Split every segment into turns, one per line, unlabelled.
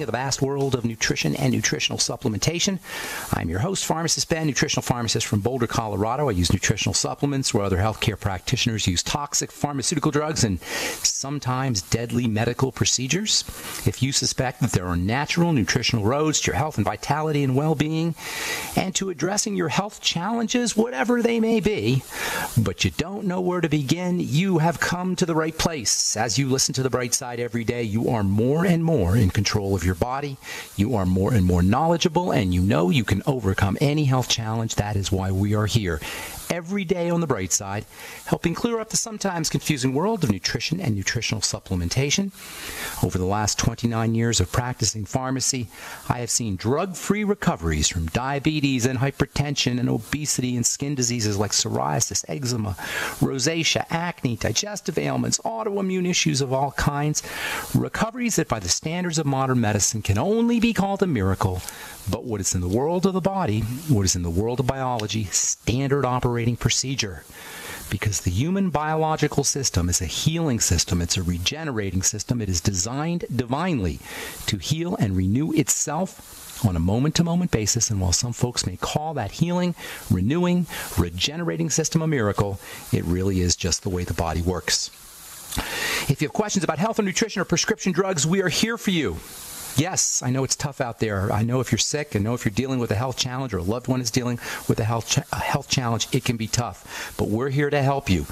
of the vast world of nutrition and nutritional supplementation. I'm your host, Pharmacist Ben, nutritional pharmacist from Boulder, Colorado. I use nutritional supplements where other healthcare practitioners use toxic pharmaceutical drugs and sometimes deadly medical procedures. If you suspect that there are natural nutritional roads to your health and vitality and well being and to addressing your health challenges, whatever they may be, but you don't know where to begin, you have come to the right place. As you listen to the bright side every day, you are more and more in control of your body. You are more and more knowledgeable, and you know you can overcome any health challenge. That is why we are here every day on the bright side, helping clear up the sometimes confusing world of nutrition and nutritional supplementation. Over the last 29 years of practicing pharmacy, I have seen drug free recoveries from diabetes and hypertension and obesity and skin diseases like psoriasis, eczema, rosacea, acne, digestive ailments, autoimmune issues of all kinds. Recoveries that, by the standards of modern medicine, can only be called a miracle but what is in the world of the body, what is in the world of biology, standard operating procedure. Because the human biological system is a healing system, it's a regenerating system. It is designed divinely to heal and renew itself on a moment to moment basis. And while some folks may call that healing, renewing, regenerating system a miracle, it really is just the way the body works. If you have questions about health or nutrition or prescription drugs, we are here for you. Yes, I know it's tough out there. I know if you're sick, I know if you're dealing with a health challenge or a loved one is dealing with a health a health challenge, it can be tough. But we're here to help you.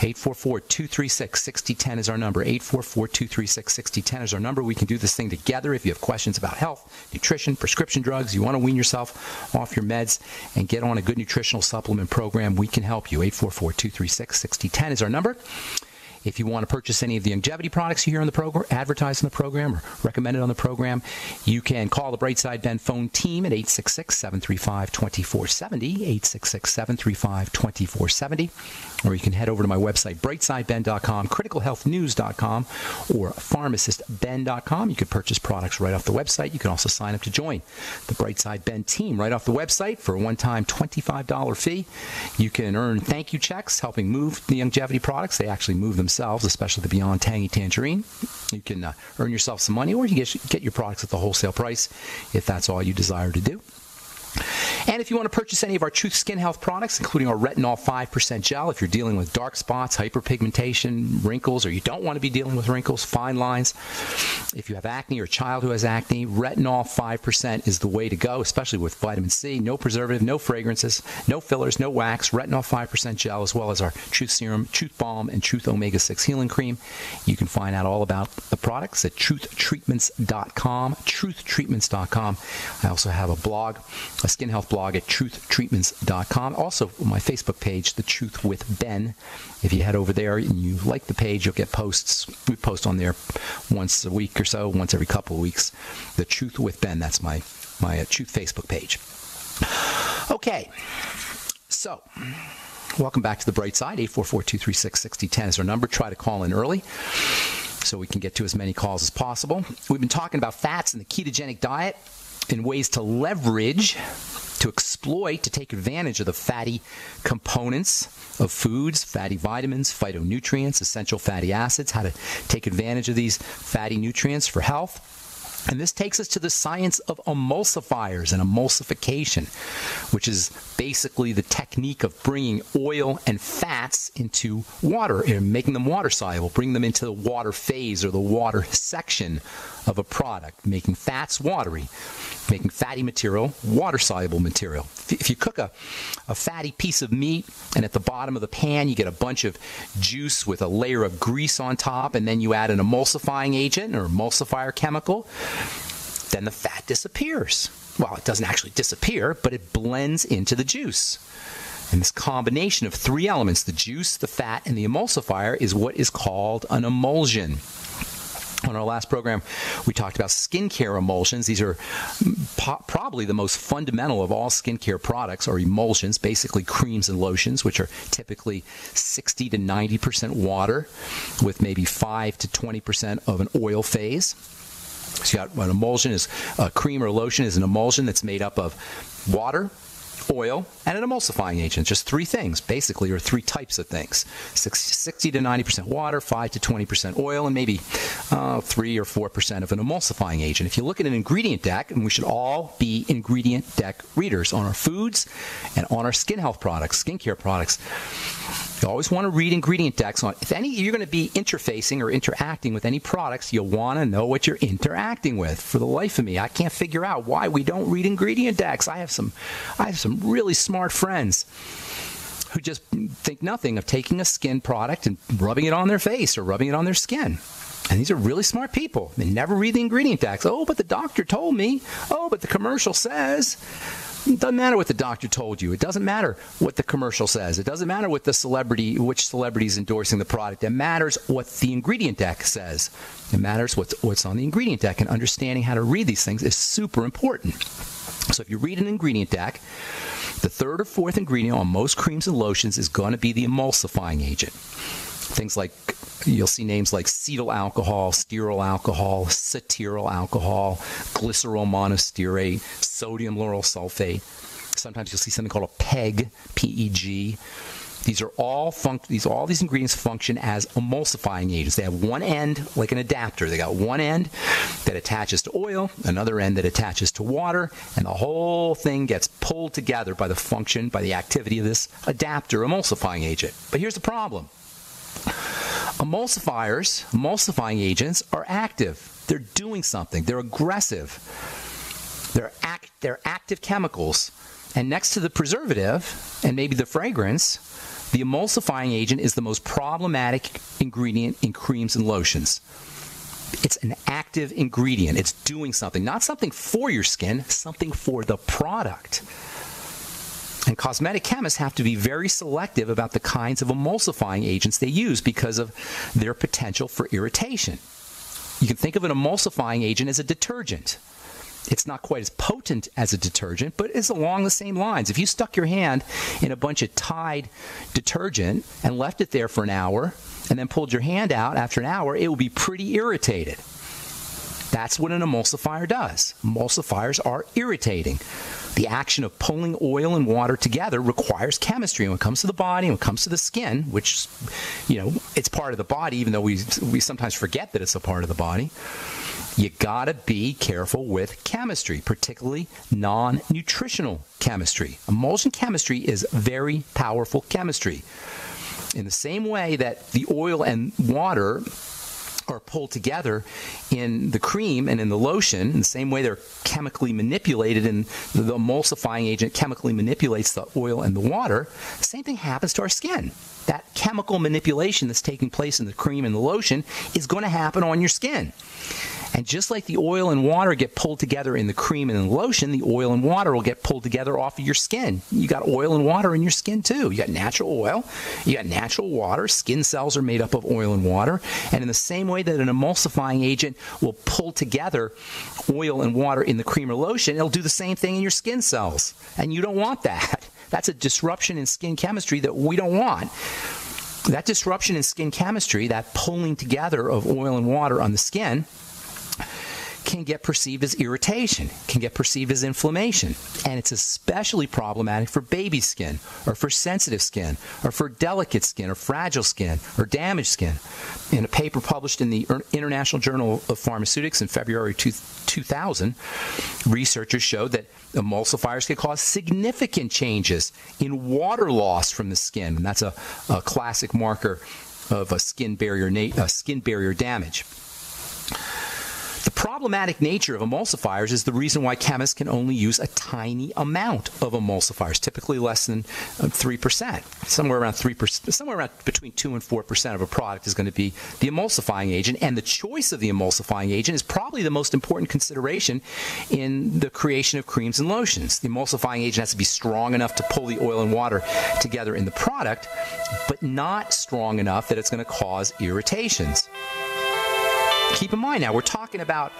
844-236-6010 is our number. 844-236-6010 is our number. We can do this thing together if you have questions about health, nutrition, prescription drugs, you want to wean yourself off your meds and get on a good nutritional supplement program, we can help you. 844-236-6010 is our number. If you want to purchase any of the Youngevity products you hear on the program, advertised in the program, or recommended on the program, you can call the Brightside Ben phone team at 866 735 2470, 866 735 2470, or you can head over to my website, brightsideben.com, criticalhealthnews.com, or pharmacistben.com. You can purchase products right off the website. You can also sign up to join the Brightside Ben team right off the website for a one time $25 fee. You can earn thank you checks helping move the Youngevity products. They actually move them themselves, especially the Beyond Tangy Tangerine. You can uh, earn yourself some money, or you get, get your products at the wholesale price if that's all you desire to do. And if you want to purchase any of our Truth Skin Health products, including our Retinol 5% gel, if you're dealing with dark spots, hyperpigmentation, wrinkles, or you don't want to be dealing with wrinkles, fine lines, if you have acne or a child who has acne, Retinol 5% is the way to go, especially with vitamin C. No preservative, no fragrances, no fillers, no wax. Retinol 5% gel, as well as our Truth Serum, Truth Balm, and Truth Omega 6 Healing Cream. You can find out all about the products at truthtreatments.com. Truthtreatments.com. I also have a blog a skin health blog at truthtreatments.com. Also, my Facebook page, The Truth with Ben. If you head over there and you like the page, you'll get posts. We post on there once a week or so, once every couple of weeks. The Truth with Ben. That's my my uh, Truth Facebook page. Okay, so. Welcome back to the bright side. 844-236-6010 is our number. Try to call in early so we can get to as many calls as possible. We've been talking about fats and the ketogenic diet and ways to leverage, to exploit, to take advantage of the fatty components of foods, fatty vitamins, phytonutrients, essential fatty acids, how to take advantage of these fatty nutrients for health. And this takes us to the science of emulsifiers and emulsification, which is basically the technique of bringing oil and fats into water and making them water soluble, bring them into the water phase or the water section of a product, making fats watery making fatty material water soluble material. If you cook a, a fatty piece of meat and at the bottom of the pan you get a bunch of juice with a layer of grease on top, and then you add an emulsifying agent or emulsifier chemical, then the fat disappears. Well, it doesn't actually disappear, but it blends into the juice. And this combination of three elements, the juice, the fat, and the emulsifier, is what is called an emulsion. On our last program, we talked about skincare emulsions. These are po- probably the most fundamental of all skincare products, or emulsions, basically creams and lotions, which are typically 60 to 90% water with maybe 5 to 20% of an oil phase. So you got an emulsion is a cream or lotion is an emulsion that's made up of water, oil, and an emulsifying agent. Just three things, basically, or three types of things 60 to 90% water, 5 to 20% oil, and maybe uh, 3 or 4% of an emulsifying agent. If you look at an ingredient deck, and we should all be ingredient deck readers on our foods and on our skin health products, skincare products. You always want to read ingredient decks on if any you're going to be interfacing or interacting with any products, you'll want to know what you're interacting with. For the life of me, I can't figure out why we don't read ingredient decks. I have some I have some really smart friends who just think nothing of taking a skin product and rubbing it on their face or rubbing it on their skin. And these are really smart people. They never read the ingredient decks. Oh, but the doctor told me. Oh, but the commercial says. It doesn't matter what the doctor told you. It doesn't matter what the commercial says. It doesn't matter what the celebrity, which celebrity is endorsing the product. It matters what the ingredient deck says. It matters what's, what's on the ingredient deck, and understanding how to read these things is super important. So if you read an ingredient deck, the third or fourth ingredient on most creams and lotions is going to be the emulsifying agent. Things like you'll see names like cetyl alcohol, stearyl alcohol, cetearyl alcohol, glycerol monostearate, sodium lauryl sulfate. Sometimes you'll see something called a PEG, P-E-G. These are all func- these all these ingredients function as emulsifying agents. They have one end like an adapter. They got one end that attaches to oil, another end that attaches to water, and the whole thing gets pulled together by the function, by the activity of this adapter emulsifying agent. But here's the problem. Emulsifiers, emulsifying agents, are active. They're doing something. They're aggressive. They're, act, they're active chemicals. And next to the preservative and maybe the fragrance, the emulsifying agent is the most problematic ingredient in creams and lotions. It's an active ingredient. It's doing something, not something for your skin, something for the product. And cosmetic chemists have to be very selective about the kinds of emulsifying agents they use because of their potential for irritation. You can think of an emulsifying agent as a detergent. It's not quite as potent as a detergent, but it's along the same lines. If you stuck your hand in a bunch of Tide detergent and left it there for an hour and then pulled your hand out after an hour, it would be pretty irritated. That's what an emulsifier does. Emulsifiers are irritating. The action of pulling oil and water together requires chemistry. And when it comes to the body, when it comes to the skin, which, you know, it's part of the body, even though we, we sometimes forget that it's a part of the body, you gotta be careful with chemistry, particularly non nutritional chemistry. Emulsion chemistry is very powerful chemistry. In the same way that the oil and water are pulled together in the cream and in the lotion in the same way they're chemically manipulated and the emulsifying agent chemically manipulates the oil and the water the same thing happens to our skin. That chemical manipulation that's taking place in the cream and the lotion is going to happen on your skin and just like the oil and water get pulled together in the cream and in the lotion, the oil and water will get pulled together off of your skin. You got oil and water in your skin too. You got natural oil, you got natural water. Skin cells are made up of oil and water. And in the same way that an emulsifying agent will pull together oil and water in the cream or lotion, it'll do the same thing in your skin cells. And you don't want that. That's a disruption in skin chemistry that we don't want that disruption in skin chemistry, that pulling together of oil and water on the skin, can get perceived as irritation, can get perceived as inflammation. And it's especially problematic for baby skin, or for sensitive skin, or for delicate skin, or fragile skin, or damaged skin. In a paper published in the International Journal of Pharmaceutics in February 2000, researchers showed that emulsifiers can cause significant changes in water loss from the skin. And that's a, a classic marker of a skin barrier, a skin barrier damage. Problematic nature of emulsifiers is the reason why chemists can only use a tiny amount of emulsifiers, typically less than 3%. Uh, somewhere around 3%, somewhere around between 2 and 4% of a product is going to be the emulsifying agent, and the choice of the emulsifying agent is probably the most important consideration in the creation of creams and lotions. The emulsifying agent has to be strong enough to pull the oil and water together in the product, but not strong enough that it's going to cause irritations. Keep in mind now, we're talking about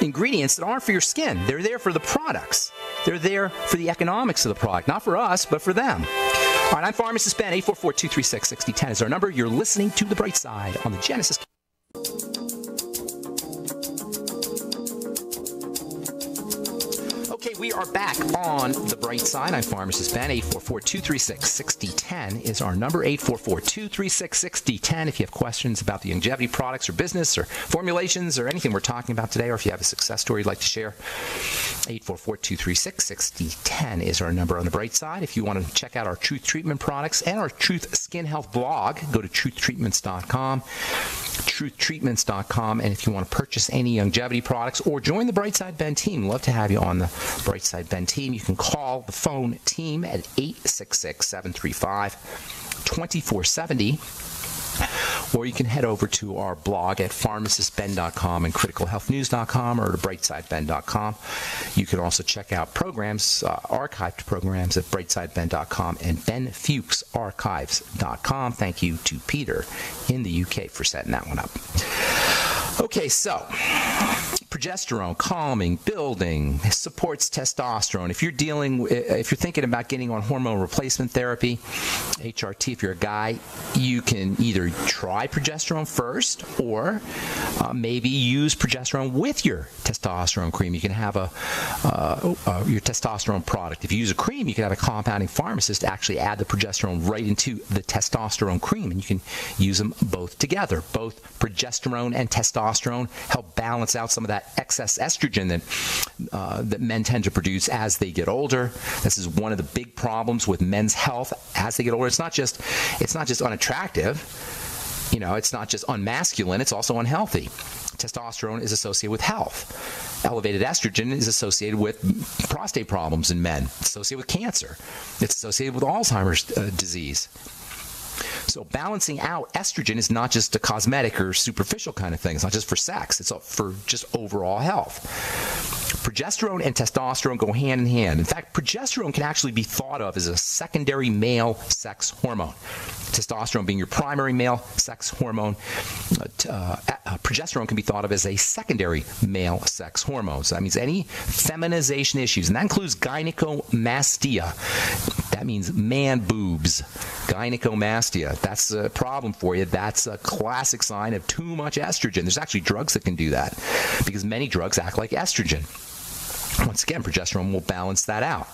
ingredients that aren't for your skin. They're there for the products. They're there for the economics of the product, not for us, but for them. All right, I'm Pharmacist Ben. 844-236-6010 is our number. You're listening to The Bright Side on the Genesis. Are back on the bright side. I'm pharmacist Ben. 844-236-6010 is our number. 844-236-6010 if you have questions about the Youngevity products or business or formulations or anything we're talking about today, or if you have a success story you'd like to share. 844-236-6010 is our number on the bright side. If you want to check out our Truth Treatment products and our Truth Skin Health blog, go to truthtreatments.com truthtreatments.com. And if you want to purchase any Youngevity products or join the Brightside Ben team, love to have you on the Brightside Ben team. You can call the phone team at 866 735 2470 or you can head over to our blog at pharmacistben.com and criticalhealthnews.com or to brightsideben.com. You can also check out programs, uh, archived programs at brightsideben.com and benfuchsarchives.com. Thank you to Peter in the UK for setting that one up. Okay, so progesterone, calming, building, supports testosterone. If you're dealing, if you're thinking about getting on hormone replacement therapy, HRT, if you're a guy, you can either try progesterone first or uh, maybe use progesterone with your testosterone cream. You can have a uh, uh, your testosterone product. If you use a cream, you can have a compounding pharmacist actually add the progesterone right into the testosterone cream, and you can use them both together. Both progesterone and testosterone help balance out some of that excess estrogen that uh, that men tend to produce as they get older. This is one of the big problems with men's health as they get older. It's not just it's not just unattractive. You know, it's not just unmasculine, it's also unhealthy. Testosterone is associated with health. Elevated estrogen is associated with prostate problems in men, it's associated with cancer, it's associated with Alzheimer's uh, disease. So balancing out estrogen is not just a cosmetic or superficial kind of thing. It's not just for sex. It's for just overall health. Progesterone and testosterone go hand in hand. In fact, progesterone can actually be thought of as a secondary male sex hormone. Testosterone being your primary male sex hormone, uh, uh, progesterone can be thought of as a secondary male sex hormone. So that means any feminization issues, and that includes gynecomastia. That means man boobs. Gynecomastia. That's a problem for you. That's a classic sign of too much estrogen. There's actually drugs that can do that because many drugs act like estrogen. Once again, progesterone will balance that out.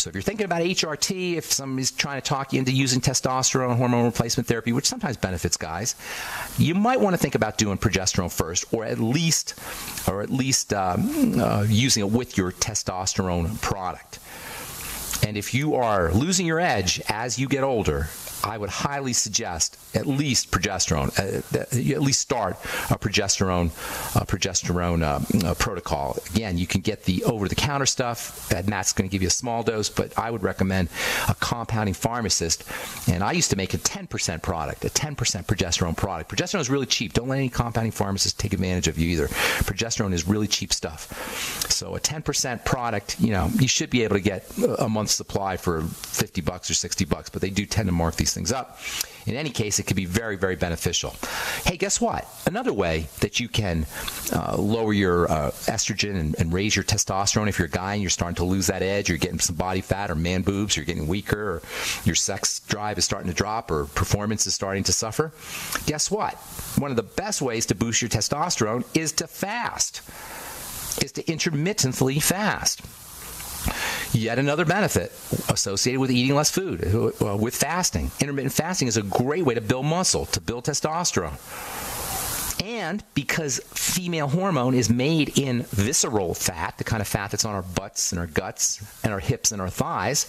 So if you're thinking about HRT, if somebody's trying to talk you into using testosterone hormone replacement therapy, which sometimes benefits guys, you might want to think about doing progesterone first, or at least, or at least um, uh, using it with your testosterone product. And if you are losing your edge as you get older, I would highly suggest at least progesterone. Uh, at least start a progesterone uh, progesterone uh, protocol. Again, you can get the over-the-counter stuff, and that's going to give you a small dose. But I would recommend a compounding pharmacist. And I used to make a 10% product, a 10% progesterone product. Progesterone is really cheap. Don't let any compounding pharmacist take advantage of you either. Progesterone is really cheap stuff. So a 10% product, you know, you should be able to get a month's supply for 50 bucks or 60 bucks. But they do tend to mark these these things up. In any case, it could be very, very beneficial. Hey, guess what? Another way that you can uh, lower your uh, estrogen and, and, raise your testosterone if you're a guy and you're starting to lose that edge, you're getting some body fat or man boobs, you're getting weaker, or your sex drive is starting to drop, or performance is starting to suffer. Guess what? One of the best ways to boost your testosterone is to fast, is to intermittently fast. Yet another benefit associated with eating less food, uh, with fasting. Intermittent fasting is a great way to build muscle, to build testosterone. And because female hormone is made in visceral fat, the kind of fat that's on our butts and our guts and our hips and our thighs,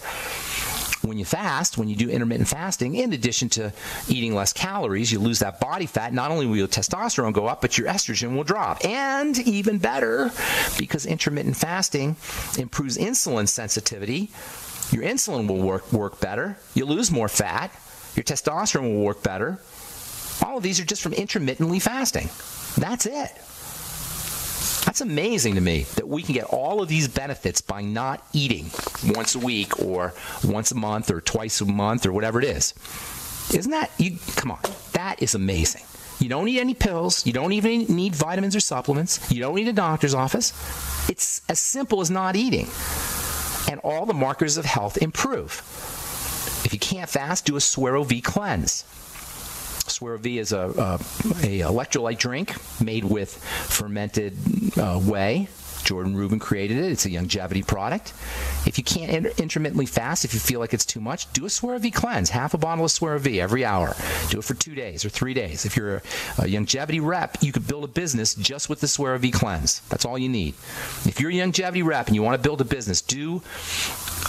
when you fast, when you do intermittent fasting, in addition to eating less calories, you lose that body fat. Not only will your testosterone go up, but your estrogen will drop. And even better, because intermittent fasting improves insulin sensitivity, your insulin will work work better. You lose more fat. Your testosterone will work better. All of these are just from intermittently fasting. That's it. That's amazing to me that we can get all of these benefits by not eating once a week or once a month or twice a month or whatever it is. Isn't that you come on. That is amazing. You don't need any pills, you don't even need vitamins or supplements, you don't need a doctor's office. It's as simple as not eating. And all the markers of health improve. If you can't fast, do a SueroViv cleanse. SueroViv is a, a, a, electrolyte drink made with fermented uh, whey, Jordan Rubin created it. It's a Youngevity product. If you can't inter- intermittently fast, if you feel like it's too much, do a SueroViv cleanse. Half a bottle of SueroViv every hour. Do it for two days or three days. If you're a, Youngevity rep, you could build a business just with the SueroViv cleanse. That's all you need. If you're a Youngevity rep and you want to build a business, do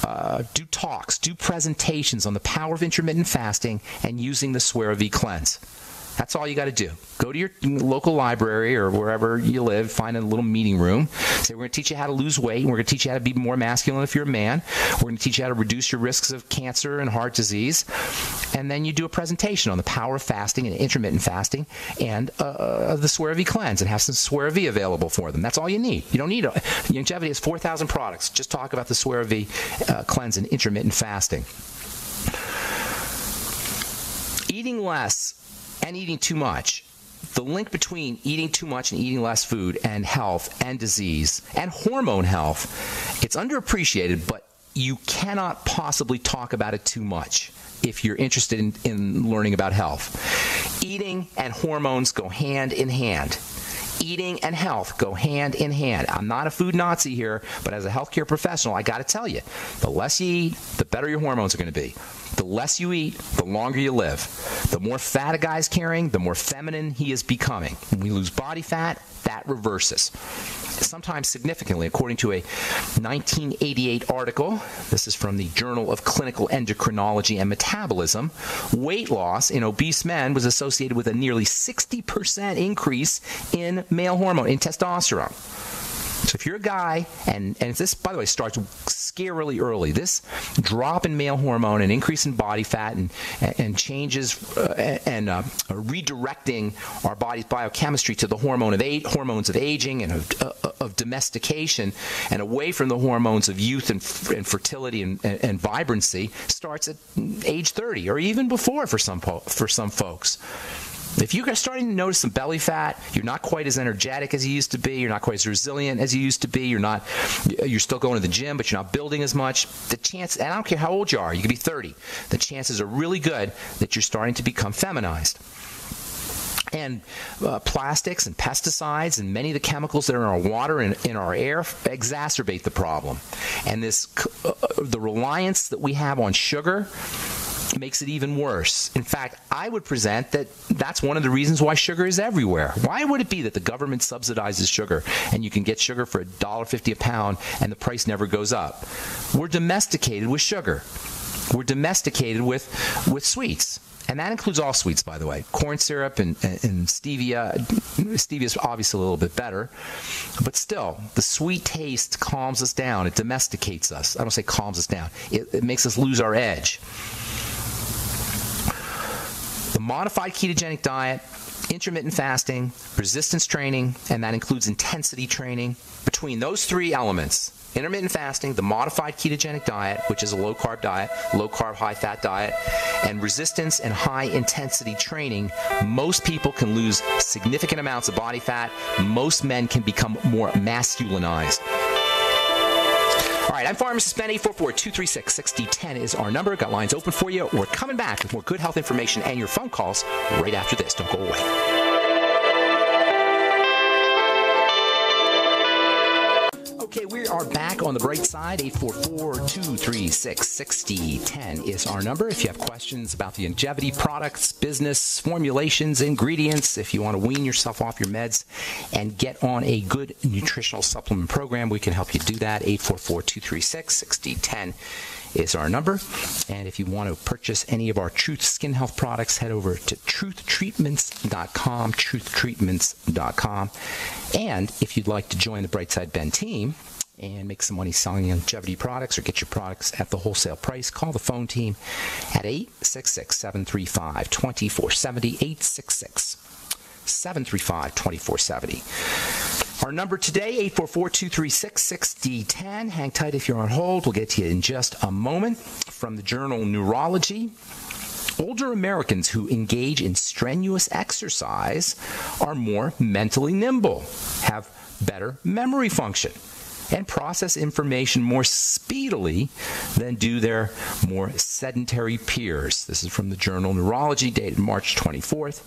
uh, do talks, do presentations on the power of intermittent fasting and using the SueroViv cleanse. That's all you got to do. Go to your local library or wherever you live, find a little meeting room. Say, we're going to teach you how to lose weight, we're going to teach you how to be more masculine if you're a man. We're going to teach you how to reduce your risks of cancer and heart disease. And then you do a presentation on the power of fasting and intermittent fasting and uh, the SueroViv cleanse and have some SueroViv available for them. That's all you need. You don't need a, Youngevity has 4,000 products. Just talk about the SueroViv uh, cleanse and intermittent fasting. Eating less and eating too much. The link between eating too much and eating less food and health and disease and hormone health, it's underappreciated, but you cannot possibly talk about it too much if you're interested in, in learning about health. Eating and hormones go hand in hand eating and health go hand in hand. I'm not a food Nazi here, but as a healthcare professional, I got to tell you the less you eat, the better your hormones are going to be. The less you eat, the longer you live. The more fat a guy's carrying, the more feminine he is becoming. When we lose body fat, that reverses. Sometimes significantly, according to a 1988 article, this is from the Journal of Clinical Endocrinology and Metabolism, weight loss in obese men was associated with a nearly 60% increase in male hormone, in testosterone. So if you're a guy, and, and this, by the way, starts scarily early, this drop in male hormone and increase in body fat and, and changes uh, and uh, redirecting our body's biochemistry to the hormone of age, hormones of aging and of, uh, of domestication and away from the hormones of youth and, and fertility and, and, and vibrancy starts at age 30 or even before for some, for some folks. If you're starting to notice some belly fat, you're not quite as energetic as you used to be, you're not quite as resilient as you used to be, you're not you're still going to the gym, but you're not building as much, the chance and I don't care how old you are, you could be 30. The chances are really good that you're starting to become feminized and uh, plastics and pesticides and many of the chemicals that are in our water and in our air exacerbate the problem. And this uh, the reliance that we have on sugar makes it even worse. In fact, I would present that that's one of the reasons why sugar is everywhere. Why would it be that the government subsidizes sugar and you can get sugar for $1.50 a pound and the price never goes up? We're domesticated with sugar. We're domesticated with with sweets. And that includes all sweets, by the way. Corn syrup and, and stevia. Stevia is obviously a little bit better. But still, the sweet taste calms us down. It domesticates us. I don't say calms us down, it, it makes us lose our edge modified ketogenic diet, intermittent fasting, resistance training, and that includes intensity training. Between those three elements, intermittent fasting, the modified ketogenic diet, which is a low carb diet, low carb, high fat diet, and resistance and high intensity training, most people can lose significant amounts of body fat. Most men can become more masculinized. All right, I'm Pharmacist Ben, 844-236-6010 is our number. Got lines open for you. We're coming back with more good health information and your phone calls right after this. Don't go away. Are back on the bright side. 844-236-6010 is our number. If you have questions about the Youngevity products, business, formulations, ingredients, if you want to wean yourself off your meds and get on a good nutritional supplement program, we can help you do that. 844-236-6010 is our number. And if you want to purchase any of our Truth Skin Health products, head over to truthtreatments.com, truthtreatments.com. And if you'd like to join the Brightside Ben team, and make some money selling Youngevity products or get your products at the wholesale price, call the phone team at 866 735 2470. 866 735 2470. Our number today, 844-236-6010. Hang tight if you're on hold. We'll get to you in just a moment. From the journal Neurology, older Americans who engage in strenuous exercise are more mentally nimble, have better memory function, and process information more speedily than do their more sedentary peers. This is from the journal Neurology, dated March 24th.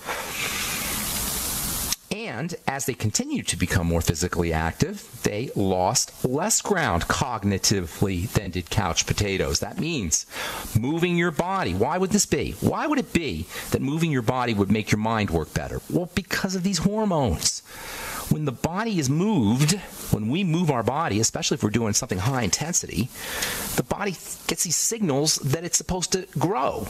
And as they continued to become more physically active, they lost less ground cognitively than did couch potatoes. That means moving your body. Why would this be? Why would it be that moving your body would make your mind work better? Well, because of these hormones when the body is moved, when we move our body, especially if we're doing something high intensity, the body gets these signals that it's supposed to grow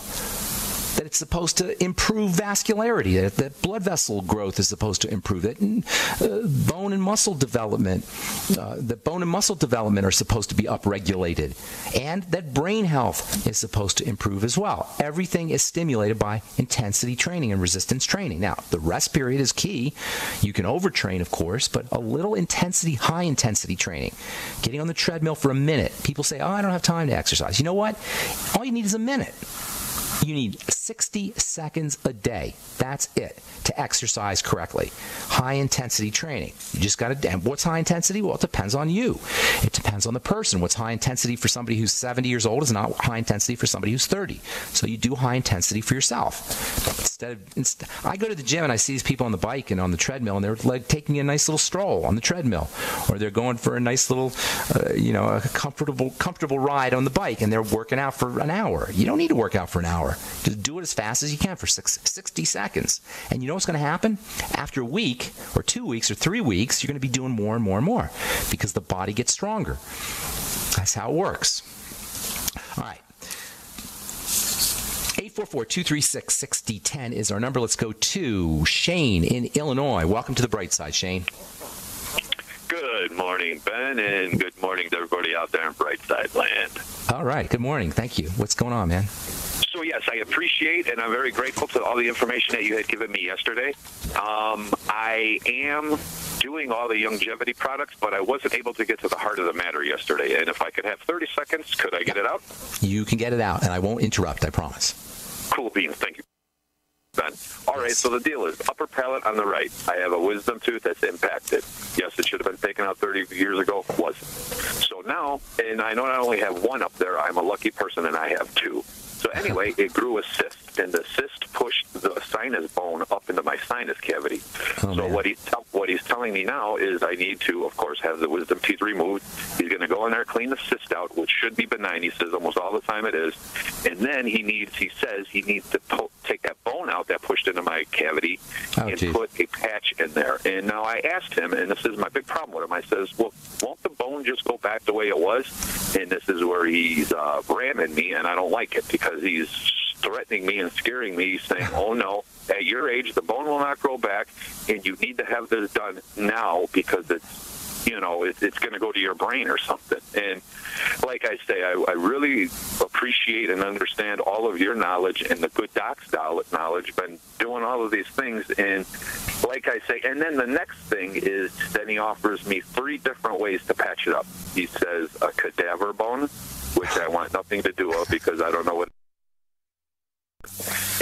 that it's supposed to improve vascularity, that, that blood vessel growth is supposed to improve, that uh, bone and muscle development, uh, that bone and muscle development are supposed to be upregulated, and that brain health is supposed to improve as well. Everything is stimulated by intensity training and resistance training. Now, the rest period is key. You can overtrain, of course, but a little intensity, high intensity training, getting on the treadmill for a minute. People say, "Oh, I don't have time to exercise." You know what? All you need is a minute. You need 60 seconds a day. That's it to exercise correctly. High intensity training. You just got to. And what's high intensity? Well, it depends on you. It depends on the person. What's high intensity for somebody who's 70 years old is not high intensity for somebody who's 30. So you do high intensity for yourself. Instead of, inst- I go to the gym and I see these people on the bike and on the treadmill, and they're like taking a nice little stroll on the treadmill, or they're going for a nice little, uh, you know, a comfortable comfortable ride on the bike, and they're working out for an hour. You don't need to work out for an hour. Just do it as fast as you can for six, 60 seconds. And you know what's going to happen? After a week or two weeks or three weeks, you're going to be doing more and more and more because the body gets stronger. That's how it works. All right. 844-236-6010 is our number. Let's go to Shane in Illinois. Welcome to the bright side, Shane.
Good morning, Ben, and good morning to everybody out there in Brightside Land.
All right. Good morning. Thank you. What's going on, man?
Yes, I appreciate and I'm very grateful to all the information that you had given me yesterday. Um, I am doing all the Youngevity products, but I wasn't able to get to the heart of the matter yesterday. And if I could have 30 seconds, could I get it out?
You can get it out, and I won't interrupt, I promise.
Cool beans. Thank you. Ben. All right, so the deal is upper palate on the right. I have a wisdom tooth that's impacted. Yes, it should have been taken out 30 years ago. Wasn't. So now, and I know I only have one up there. I'm a lucky person, and I have two. So anyway, it grew a cyst, and the cyst pushed the sinus bone up into my sinus cavity.
Oh,
so
man.
what he's what he's telling me now is I need to, of course, have the wisdom teeth removed. He's going to go in there, clean the cyst out, which should be benign. He says almost all the time it is, and then he needs. He says he needs to po- take that bone out that pushed into my cavity
Oh,
and
geez.
put a patch in there. And now I asked him, and this is my big problem with him. I says, well, won't the bone just go back the way it was? And this is where he's uh, ramming me, and I don't like it because he's threatening me and scaring me, saying, oh no, at your age, the bone will not grow back, and you need to have this done now because it's, you know, it, it's going to go to your brain or something. And like I say, I, I really appreciate and understand all of your knowledge and the good doc's knowledge. Been doing all of these things, and like I say, and then the next thing is then he offers me three different ways to patch it up. He says a cadaver bone, which I want nothing to do with because I don't know what.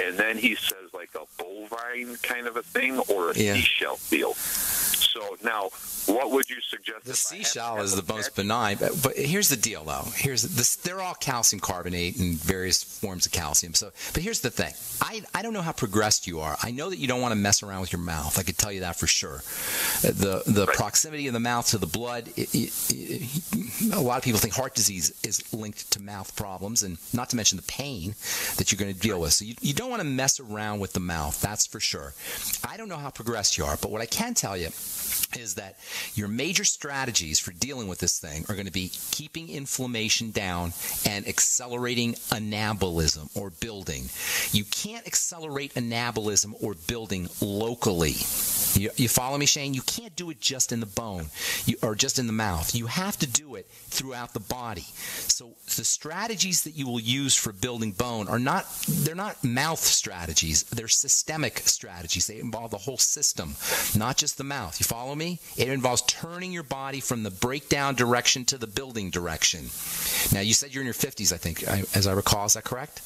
And then he says like a bovine kind of a thing or a
Yeah.
seashell feel. So now, what would you suggest?
The
if I have to
seashell is the most benign, but, but here's the deal, though. Here's this: they're all calcium carbonate and various forms of calcium. So, but here's the thing: I I don't know how progressed you are. I know that you don't want to mess around with your mouth. I could tell you that for sure. The the proximity of the mouth to the blood. It, it, it, a lot of people think heart disease is linked to mouth problems, and not to mention the pain that you're going to deal with. So you, you don't want to mess around with the mouth. That's for sure. I don't know how progressed you are, but what I can tell you is that your major strategies for dealing with this thing are going to be keeping inflammation down and accelerating anabolism or building. You can't accelerate anabolism or building locally. You, you follow me, Shane? You can't do it just in the bone you, or just in the mouth. You have to do it throughout the body. So the strategies that you will use for building bone are not they're not mouth strategies. They're systemic strategies. They involve the whole system, not just the mouth. You follow me? It involves turning your body from the breakdown direction to the building direction. Now you said you're in your 50s, I think, as I recall. Is that correct?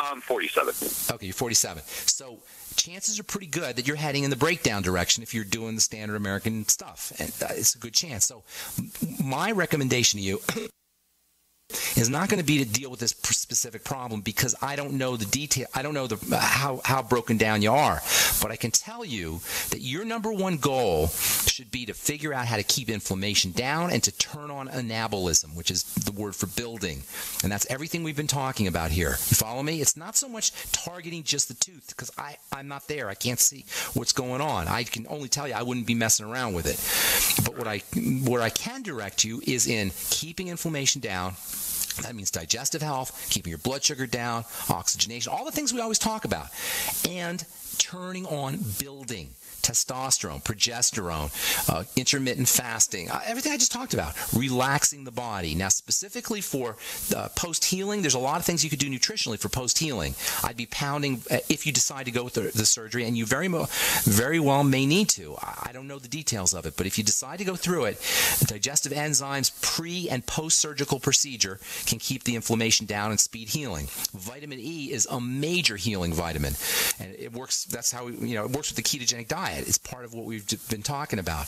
I'm 47.
Okay, you're 47. So chances are pretty good that you're heading in the breakdown direction if you're doing the standard American stuff. And uh, it's a good chance. So my recommendation to you is not going to be to deal with this specific problem because I don't know the detail. I don't know the how how broken down you are, but I can tell you that your number one goal should be to figure out how to keep inflammation down and to turn on anabolism, which is the word for building, and that's everything we've been talking about here. You follow me? It's not so much targeting just the tooth because I'm not there. I can't see what's going on. I can only tell you I wouldn't be messing around with it. But what I where I can direct you is in keeping inflammation down that means digestive health, keeping your blood sugar down, oxygenation, all the things we always talk about, and turning on building testosterone, progesterone, uh, intermittent fasting, uh, everything I just talked about, relaxing the body. Now, specifically for uh, post healing, there's a lot of things you could do nutritionally for post healing. I'd be pounding uh, if you decide to go with the, the surgery, and you very, mo- very well may need to. I don't know the details of it, but if you decide to go through it, digestive enzymes pre and post surgical procedure can keep the inflammation down and speed healing. Vitamin E is a major healing vitamin, and it works. That's how you know it works with the ketogenic diet diet is part of what we've been talking about.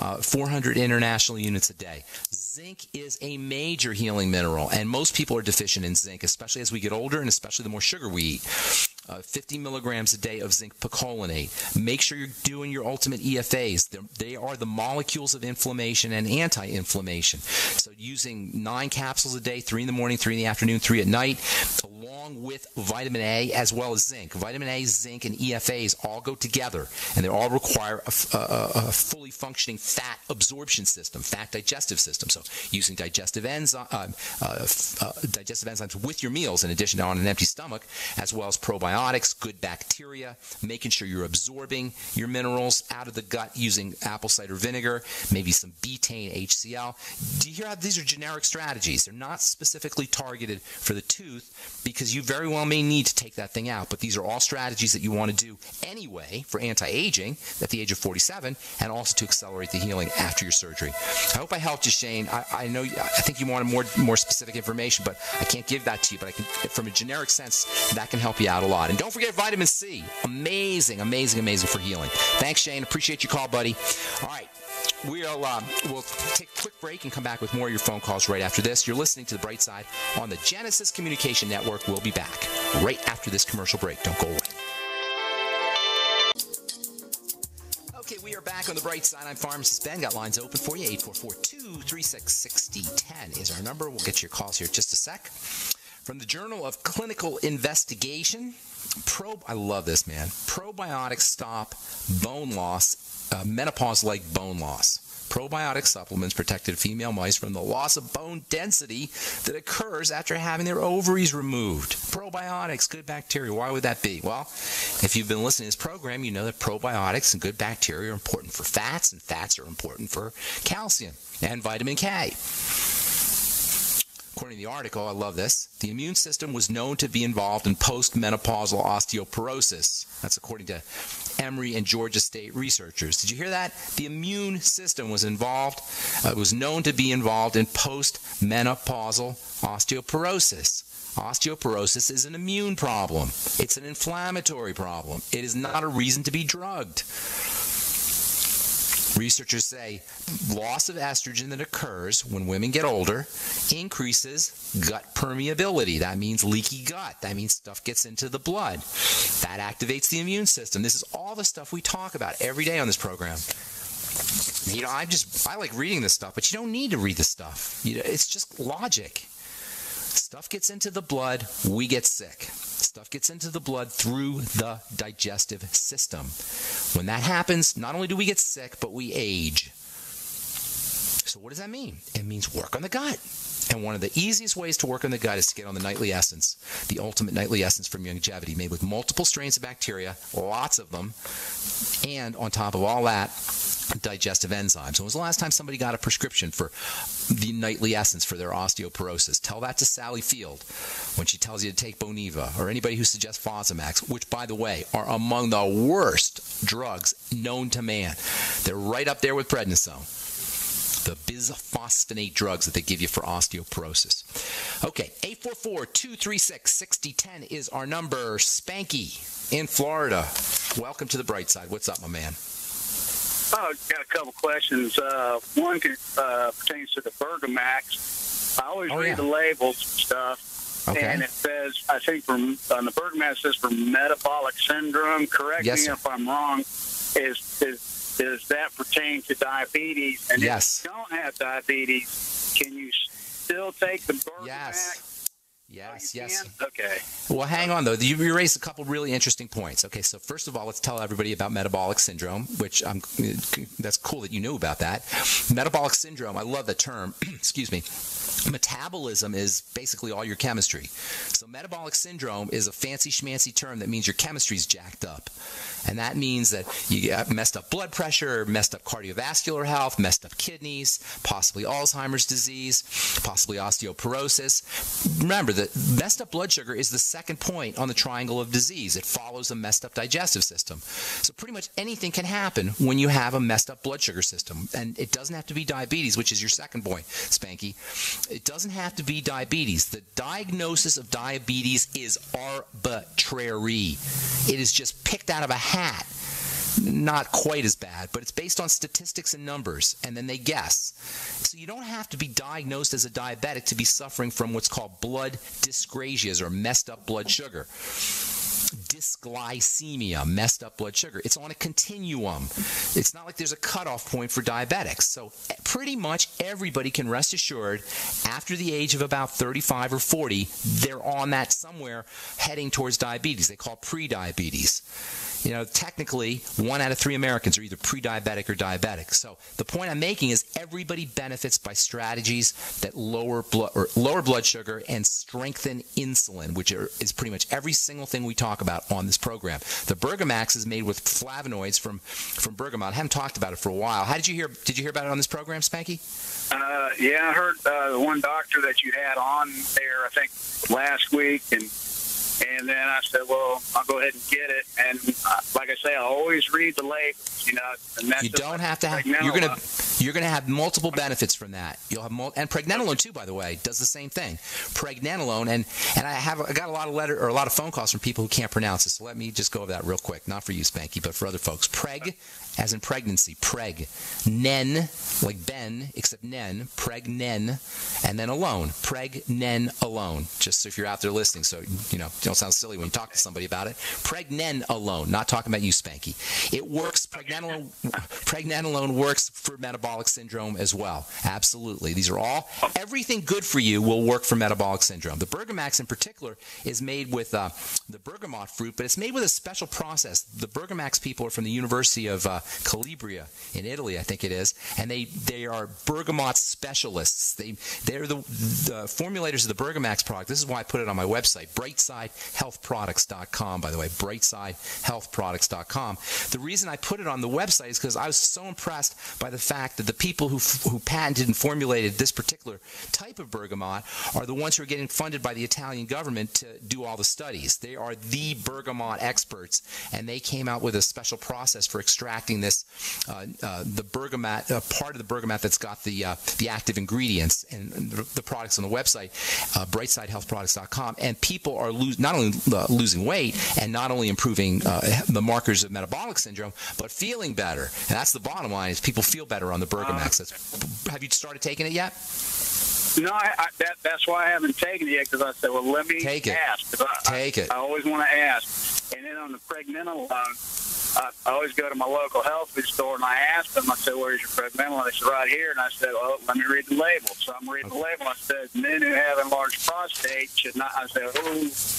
Uh, 400 international units a day. Zinc is a major healing mineral, and most people are deficient in zinc, especially as we get older and especially the more sugar we eat uh, 50 milligrams a day of zinc picolinate. Make sure you're doing your ultimate EFAs. They're, they are the molecules of inflammation and anti-inflammation. So using nine capsules a day, three in the morning, three in the afternoon, three at night, along with vitamin A as well as zinc. Vitamin A, zinc, and EFAs all go together, and they all require a, a, a fully functioning fat absorption system, fat digestive system. So using digestive enzyme, uh, uh, uh, digestive enzymes with your meals, in addition to on an empty stomach, as well as probiotics good bacteria, making sure you're absorbing your minerals out of the gut using apple cider vinegar, maybe some betaine HCl. Do you hear how these are generic strategies? They're not specifically targeted for the tooth because you very well may need to take that thing out. But these are all strategies that you want to do anyway for anti-aging at the age of 47 and also to accelerate the healing after your surgery. I hope I helped you, Shane. I, I know I think you wanted more more specific information, but I can't give that to you. But I can, from a generic sense, that can help you out a lot. And don't forget vitamin C. Amazing, amazing, amazing for healing. Thanks, Shane. Appreciate your call, buddy. All right. We'll, uh, we'll take a quick break and come back with more of your phone calls right after this. You're listening to The Bright Side on the Genesis Communication Network. We'll be back right after this commercial break. Don't go away. Okay, we are back on the bright side. I'm Pharmacist Ben. Got lines open for you. 844 236 6010 is our number. We'll get your calls here just a sec. From the Journal of Clinical Investigation, Pro, I love this, man. Probiotics stop bone loss, uh, menopause like bone loss. Probiotic supplements protected female mice from the loss of bone density that occurs after having their ovaries removed. Probiotics, good bacteria. Why would that be? Well, if you've been listening to this program, you know that probiotics and good bacteria are important for fats, and fats are important for calcium and vitamin K. According to the article, I love this. The immune system was known to be involved in postmenopausal osteoporosis. That's according to Emory and Georgia State researchers. Did you hear that? The immune system was involved, uh, was known to be involved in postmenopausal osteoporosis. Osteoporosis is an immune problem. It's an inflammatory problem. It is not a reason to be drugged. Researchers say loss of estrogen that occurs when women get older increases gut permeability. That means leaky gut. That means stuff gets into the blood. That activates the immune system. This is all the stuff we talk about every day on this program. You know, I just I like reading this stuff, but you don't need to read this stuff. You know, it's just logic. Stuff gets into the blood, we get sick. Stuff gets into the blood through the digestive system. When that happens, not only do we get sick, but we age. So, what does that mean? It means work on the gut. And one of the easiest ways to work on the gut is to get on the nightly essence, the ultimate nightly essence from Youngevity, made with multiple strains of bacteria, lots of them, and on top of all that, digestive enzymes. When was the last time somebody got a prescription for the nightly essence for their osteoporosis? Tell that to Sally Field when she tells you to take Boniva or anybody who suggests Fosamax, which, by the way, are among the worst drugs known to man. They're right up there with prednisone the bisphosphonate drugs that they give you for osteoporosis. Okay, 844-236-6010 is our number. Spanky in Florida. Welcome to the bright side. What's up, my man?
Oh, got a couple questions. Uh, one uh, pertains to the Bergamax. I always
Oh,
read
yeah.
the labels and stuff,
Okay.
and it says, I think from on the Bergman it says for metabolic syndrome. Correct
Yes,
me
sir.
if I'm wrong. Is is does that pertain to diabetes? And
Yes.
if you don't have diabetes, can you still take the Bergman?
Yes.
Oh,
Yes, yes.
can? Okay.
Well, hang on though. You, you raised a couple really interesting points. Okay, so first of all, let's tell everybody about metabolic syndrome, which I'm. That's cool that you knew about that. Metabolic syndrome. I love the term. Excuse me. Metabolism is basically all your chemistry. So metabolic syndrome is a fancy schmancy term that means your chemistry's jacked up. And that means that you get messed up blood pressure, messed up cardiovascular health, messed up kidneys, possibly Alzheimer's disease, possibly osteoporosis. Remember that messed up blood sugar is the second point on the triangle of disease. It follows a messed up digestive system. So pretty much anything can happen when you have a messed up blood sugar system. And it doesn't have to be diabetes, which is your second point, Spanky. It doesn't have to be diabetes. The diagnosis of diabetes is arbitrary. It is just picked out of a hat. Not quite as bad, but it's based on statistics and numbers, and then they guess. So you don't have to be diagnosed as a diabetic to be suffering from what's called blood dyscrasias or messed up blood sugar dysglycemia, messed up blood sugar. It's on a continuum. It's not like there's a cutoff point for diabetics. So pretty much everybody can rest assured after the age of about 35 or 40, they're on that somewhere heading towards diabetes. They call pre-diabetes. You know, technically, one out of three Americans are either pre-diabetic or diabetic. So the point I'm making is everybody benefits by strategies that lower blood or lower blood sugar and strengthen insulin, which are, is pretty much every single thing we talk about on this program. The Bergamax is made with flavonoids from from bergamot. I haven't talked about it for a while. How did you hear? Did you hear about it on this program, Spanky?
Uh, yeah, I heard uh, the one doctor that you had on there, I think last week, and and then I said, well, I'll go ahead and get it. And uh, like I say, I always read the labels, you know. And that's
You don't have to have.
pregnenolone.
You're gonna you're gonna have multiple benefits from that. You'll have mul- and pregnenolone too, by the way, does the same thing. Pregnenolone and and I have I got a lot of letter or a lot of phone calls from people who can't pronounce it. So let me just go over that real quick. Not for you, Spanky, but for other folks. Preg, as in pregnancy. Preg, nen like Ben, except nen. Pregnen, and then alone. Pregnen alone. Just so if you're out there listening, so you know don't sound silly when you talk to somebody about it. Pregnen alone. Not talking about you, Spanky. It works. Pregnenolone, pregnenolone works for metabolic syndrome as well. Absolutely. These are all everything good for you will work for metabolic syndrome. The Bergamax in particular is made with uh, the bergamot fruit, but it's made with a special process. The Bergamax people are from the University of uh, Calabria in Italy, I think it is, and they they are bergamot specialists. They they're the the formulators of the Bergamax product. This is why I put it on my website, brightsidehealthproducts.com. By the way, brightsidehealthproducts.com. The reason I put it on the website is because I was so impressed by the fact that the people who who patented and formulated this particular type of bergamot are the ones who are getting funded by the Italian government to do all the studies. They are the bergamot experts, and they came out with a special process for extracting this uh, uh, the bergamot uh, part of the bergamot that's got the uh, the active ingredients and the, products on the website, uh, brightsidehealthproducts.com, and people are not only uh, losing weight and not only improving the markers of metabolic syndrome, but feeling better. And that's the bottom line: is people feel better on the Bergamax. Uh, that's, have you started taking it yet?
No, I, I, that, that's why I haven't taken it yet because I said, well, let me
Take it.
ask. I,
Take
I,
it.
I always want to ask. And then on the pregnenolone, uh, I, I always go to my local health food store and I ask them, I said, where's your pregnenolone? They said, right here. And I said, well, let me read the label. So I'm reading the label. I said, men who have enlarged prostate should not. I said, oh,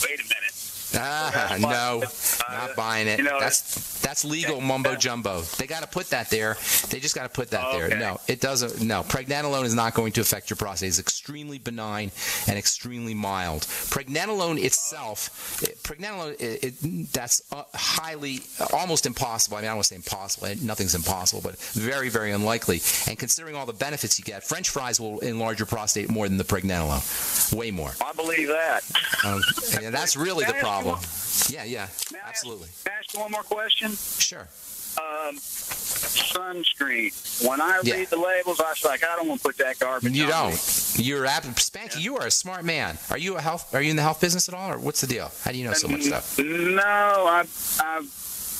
wait a minute.
Ah, no, not
uh,
buying it.
you know,
that's that's legal mumbo jumbo. They got to put that there. They just got to put that there.
Okay.
No, it doesn't. No, pregnenolone is not going to affect your prostate. It's extremely benign and extremely mild. Pregnenolone itself, it, pregnenolone, it, it, that's uh, highly, almost impossible. I mean, I don't want to say impossible. eh, Nothing's impossible, but very, very unlikely. And considering all the benefits you get, French fries will enlarge your prostate more than the pregnenolone, way more.
I believe that.
Um, and that's really the
Can I ask you
problem. Yeah, yeah,
May
absolutely.
I ask you one more question?
Sure.
Um, sunscreen. When I
Yeah.
read the labels, I was like, I don't want to put that garbage.
You
on
don't. You're ab- Spanky. You are a smart man. Are you a health? Are you in the health business at all, or what's the deal? How do you know so much stuff?
No, I, I,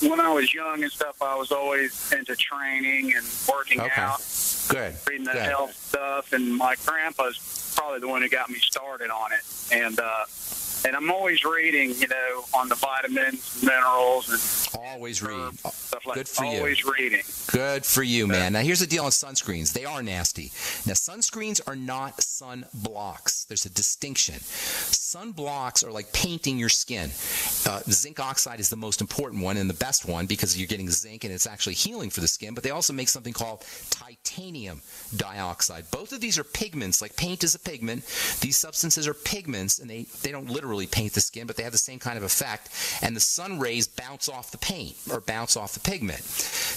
when I was young and stuff, I was always into training and working
Okay.
out,
Good.
reading the
Good.
health stuff. And my grandpa's probably the one who got me started on it. And uh, and I'm always reading, you know, on the vitamins, minerals, and
always read.
Stuff like
Good for you.
always reading.
Good for you, man. Now, here's the deal on sunscreens. They are nasty. Now, sunscreens are not sun blocks. There's a distinction. Sun blocks are like painting your skin. Uh, zinc oxide is the most important one and the best one because you're getting zinc and it's actually healing for the skin. But they also make something called titanium dioxide. Both of these are pigments. Like paint is a pigment. These substances are pigments, and they, they don't literally paint the skin, but they have the same kind of effect. And the sun rays bounce off the paint or bounce off the pigment.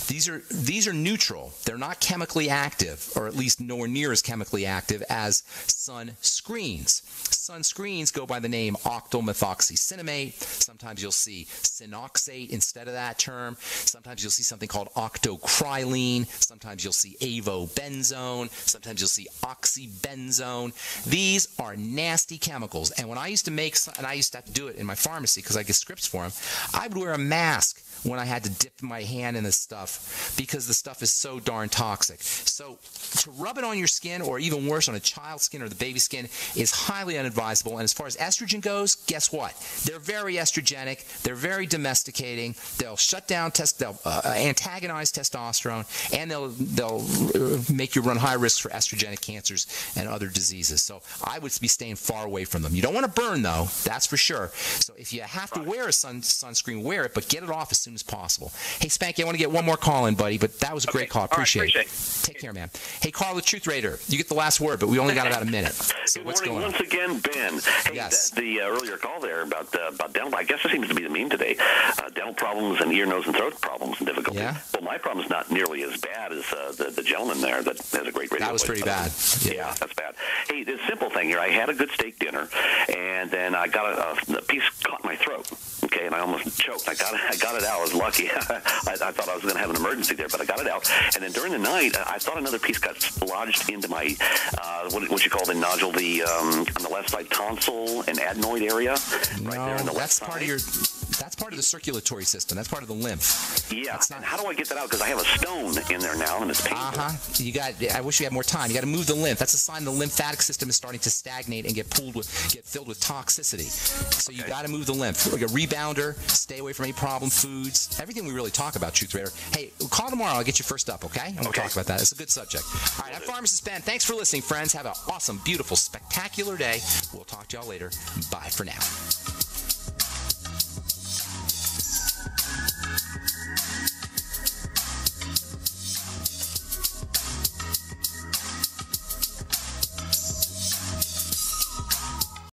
These are these are neutral. They're not chemically active, or at least nowhere near as chemically active as sunscreens. Sunscreens go by the name octylmethoxycinnamate. Sometimes you'll see cinoxate instead of that term. Sometimes you'll see something called octocrylene. Sometimes you'll see avobenzone. Sometimes you'll see oxybenzone. These are nasty chemicals. And when I used to make, and I used to have to do it in my pharmacy because I get scripts for them, I would wear a mask when I had to dip my hand in this stuff because the stuff is so darn toxic. So to rub it on your skin, or even worse, on a child's skin or the baby skin, is highly unadvisable. And as far as estrogen goes, guess what? They're very estrogenic. They're very domesticating. They'll shut down test. They'll uh, antagonize testosterone, and they'll they'll uh, make you run high risks for estrogenic cancers and other diseases. So I would be staying far away from them. You don't want to burn though, that's for sure. So if you have to wear a sun sunscreen, wear it, but get it off as soon as possible. Hey Spanky, I want to get one more call in, buddy, but that was a great call.
All right,
Appreciate,
appreciate
it. Take care, man. Hey Carl, the Truth Raider, you get the last word, but we only got about a minute. So
Good
what's
morning
going on?
once again, Ben. Hey,
Yes.
the, the uh, earlier call there about uh, about dental. I guess it seems to be the meme today. Uh, dental problems and ear, nose, and throat problems and difficulties.
Yeah.
Well, my problem's not nearly as bad as uh, the the gentleman there that has a great radio.
That was pretty bad.
Yeah. that's bad. Hey, the simple thing here. I had a good steak dinner, and then I got a, a piece caught in my throat. Okay, and I almost choked. I got it. I got it out. I was lucky. I, I thought I was going to have an emergency there, but I got it out. And then during the night, I thought another piece got lodged into my uh, what, what you call the nodule, the um, on the left side tonsil and adenoid area, right there on
No,
the left
that's
side.
part of your. That's part of the circulatory system. That's part of the lymph.
Yeah.
That's not-
And how do I get that out? Because I have a stone in there now, and it's painful.
Uh huh. You got. I wish we had more time. You got to move the lymph. That's a sign the lymphatic system is starting to stagnate and get pulled with, get filled with toxicity. So you got to move the lymph. Like a rebounder. Stay away from any problem foods. Everything we really talk about, Truth Raider. Hey, call tomorrow. I'll get you first up. Okay? We'll
Okay.
talk about that. It's a good subject. All right. I'm Pharmacist Ben. Thanks for listening, friends. Have an awesome, beautiful, spectacular day. We'll talk to y'all later. Bye for now.